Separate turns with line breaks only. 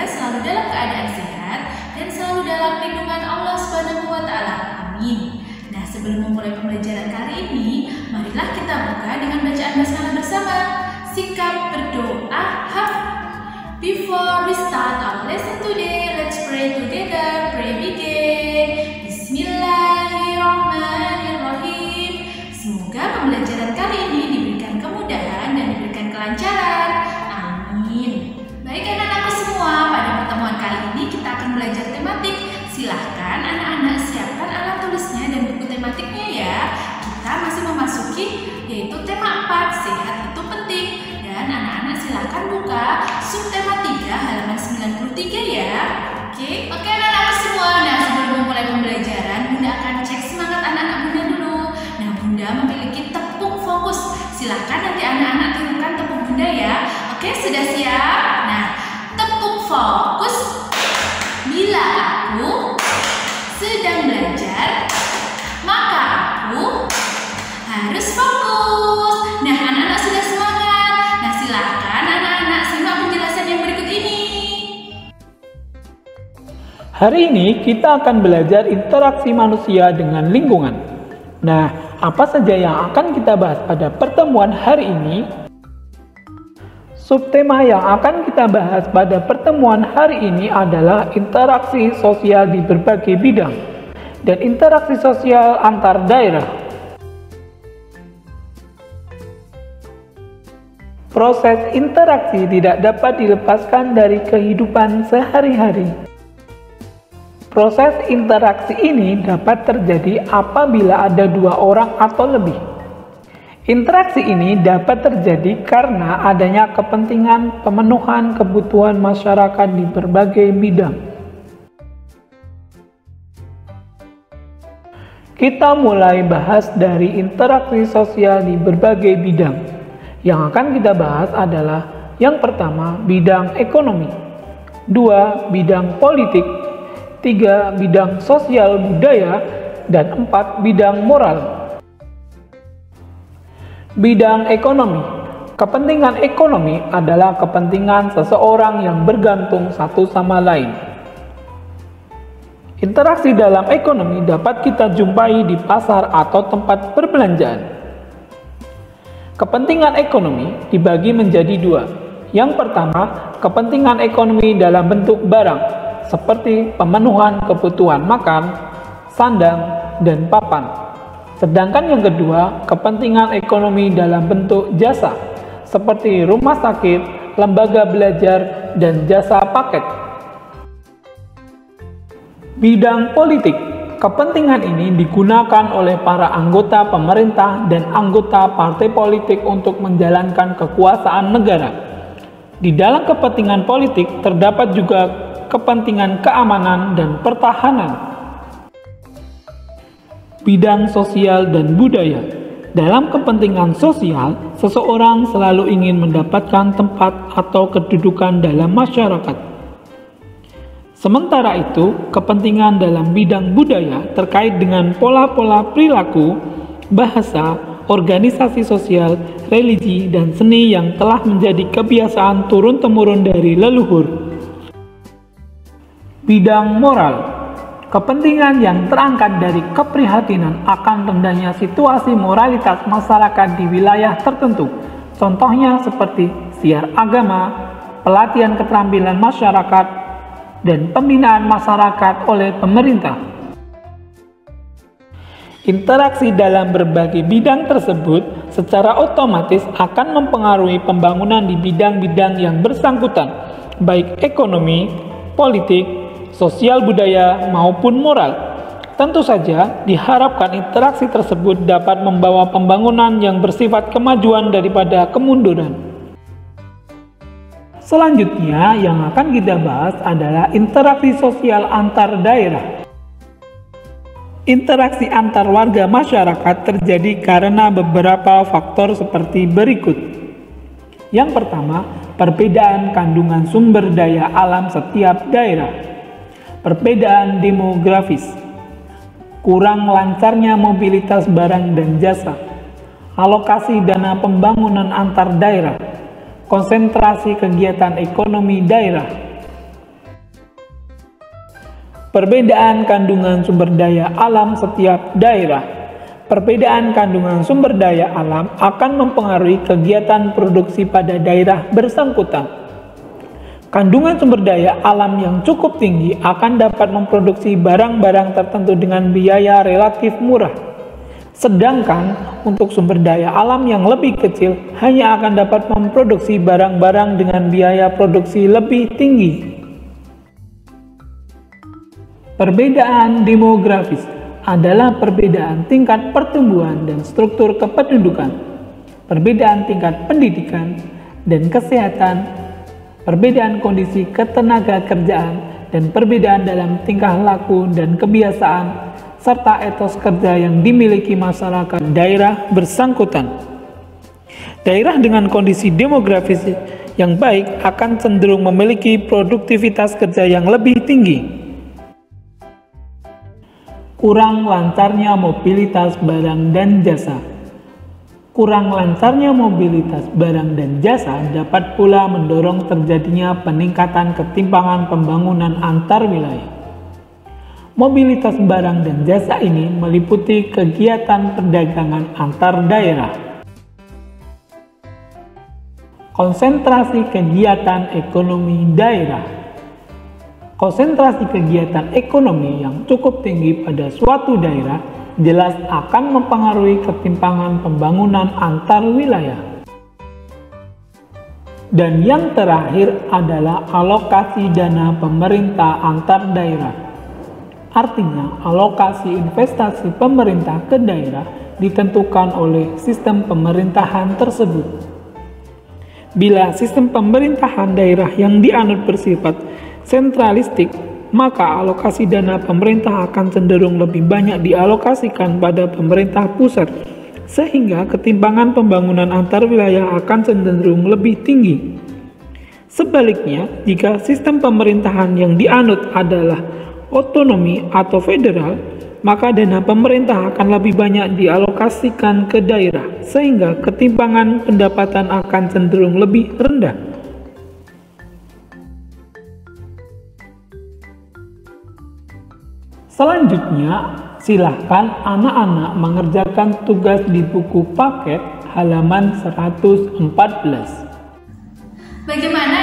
kita selalu dalam keadaan sehat dan selalu dalam lindungan Allah Subhanahu wa taala. Amin. Nah, sebelum memulai pembelajaran kali ini, marilah kita buka dengan bacaan basmalah bersama. Sikap berdoa haf. Before we start our lesson today, let's pray together. Pray begin. Bismillahirrahmanirrahim. Semoga pembelajaran anak-anak siapkan alat tulisnya dan buku tematiknya ya. Kita masih memasuki yaitu tema 4, sehat itu penting. Dan anak-anak silahkan buka subtema 3 halaman 93 ya. Oke, oke anak-anak semua. Nah, sebelum memulai pembelajaran, Bunda akan cek semangat anak-anak Bunda dulu. Nah, Bunda memiliki tepung fokus. Silahkan nanti anak-anak tirukan tepung Bunda ya. Oke, sudah siap? Nah, tepung fokus. Bila sedang belajar, maka aku harus fokus. Nah, anak-anak sudah semangat. Nah, silahkan anak-anak simak penjelasan yang berikut ini.
Hari ini kita akan belajar interaksi manusia dengan lingkungan. Nah, apa saja yang akan kita bahas pada pertemuan hari ini? Subtema yang akan kita bahas pada pertemuan hari ini adalah interaksi sosial di berbagai bidang dan interaksi sosial antar daerah. Proses interaksi tidak dapat dilepaskan dari kehidupan sehari-hari. Proses interaksi ini dapat terjadi apabila ada dua orang atau lebih. Interaksi ini dapat terjadi karena adanya kepentingan pemenuhan kebutuhan masyarakat di berbagai bidang. Kita mulai bahas dari interaksi sosial di berbagai bidang. Yang akan kita bahas adalah yang pertama, bidang ekonomi. Dua, bidang politik tiga bidang sosial budaya, dan empat bidang moral. Bidang ekonomi Kepentingan ekonomi adalah kepentingan seseorang yang bergantung satu sama lain. Interaksi dalam ekonomi dapat kita jumpai di pasar atau tempat perbelanjaan. Kepentingan ekonomi dibagi menjadi dua. Yang pertama, kepentingan ekonomi dalam bentuk barang, seperti pemenuhan kebutuhan makan, sandang, dan papan. Sedangkan yang kedua, kepentingan ekonomi dalam bentuk jasa, seperti rumah sakit, lembaga belajar, dan jasa paket. Bidang politik Kepentingan ini digunakan oleh para anggota pemerintah dan anggota partai politik untuk menjalankan kekuasaan negara. Di dalam kepentingan politik terdapat juga kepentingan keamanan dan pertahanan. Bidang sosial dan budaya. Dalam kepentingan sosial, seseorang selalu ingin mendapatkan tempat atau kedudukan dalam masyarakat. Sementara itu, kepentingan dalam bidang budaya terkait dengan pola-pola perilaku, bahasa, organisasi sosial, religi, dan seni yang telah menjadi kebiasaan turun-temurun dari leluhur bidang moral, kepentingan yang terangkat dari keprihatinan akan rendahnya situasi moralitas masyarakat di wilayah tertentu. Contohnya seperti siar agama, pelatihan keterampilan masyarakat, dan pembinaan masyarakat oleh pemerintah. Interaksi dalam berbagai bidang tersebut secara otomatis akan mempengaruhi pembangunan di bidang-bidang yang bersangkutan, baik ekonomi, politik, sosial budaya maupun moral. Tentu saja diharapkan interaksi tersebut dapat membawa pembangunan yang bersifat kemajuan daripada kemunduran. Selanjutnya yang akan kita bahas adalah interaksi sosial antar daerah. Interaksi antar warga masyarakat terjadi karena beberapa faktor seperti berikut. Yang pertama, perbedaan kandungan sumber daya alam setiap daerah perbedaan demografis, kurang lancarnya mobilitas barang dan jasa, alokasi dana pembangunan antar daerah, konsentrasi kegiatan ekonomi daerah. Perbedaan kandungan sumber daya alam setiap daerah. Perbedaan kandungan sumber daya alam akan mempengaruhi kegiatan produksi pada daerah bersangkutan. Kandungan sumber daya alam yang cukup tinggi akan dapat memproduksi barang-barang tertentu dengan biaya relatif murah. Sedangkan untuk sumber daya alam yang lebih kecil hanya akan dapat memproduksi barang-barang dengan biaya produksi lebih tinggi. Perbedaan demografis adalah perbedaan tingkat pertumbuhan dan struktur kependudukan, perbedaan tingkat pendidikan dan kesehatan perbedaan kondisi ketenaga kerjaan, dan perbedaan dalam tingkah laku dan kebiasaan, serta etos kerja yang dimiliki masyarakat daerah bersangkutan. Daerah dengan kondisi demografis yang baik akan cenderung memiliki produktivitas kerja yang lebih tinggi. Kurang lancarnya mobilitas barang dan jasa Kurang lancarnya mobilitas barang dan jasa dapat pula mendorong terjadinya peningkatan ketimpangan pembangunan antar wilayah. Mobilitas barang dan jasa ini meliputi kegiatan perdagangan antar daerah. Konsentrasi kegiatan ekonomi daerah Konsentrasi kegiatan ekonomi yang cukup tinggi pada suatu daerah jelas akan mempengaruhi ketimpangan pembangunan antar wilayah. Dan yang terakhir adalah alokasi dana pemerintah antar daerah. Artinya, alokasi investasi pemerintah ke daerah ditentukan oleh sistem pemerintahan tersebut. Bila sistem pemerintahan daerah yang dianut bersifat sentralistik maka alokasi dana pemerintah akan cenderung lebih banyak dialokasikan pada pemerintah pusat, sehingga ketimpangan pembangunan antar wilayah akan cenderung lebih tinggi. Sebaliknya, jika sistem pemerintahan yang dianut adalah otonomi atau federal, maka dana pemerintah akan lebih banyak dialokasikan ke daerah, sehingga ketimpangan pendapatan akan cenderung lebih rendah. Selanjutnya, silakan anak-anak mengerjakan tugas di buku paket halaman 114. Bagaimana